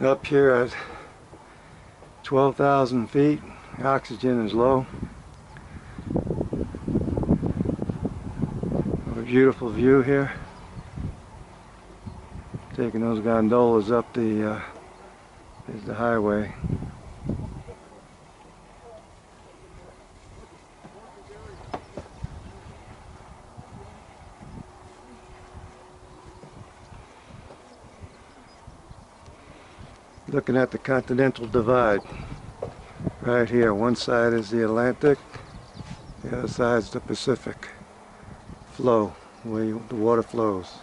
Up here at 12,000 feet, oxygen is low. A beautiful view here. Taking those gondolas up the uh, is the highway. Looking at the Continental Divide. Right here, one side is the Atlantic, the other side is the Pacific flow, where the water flows.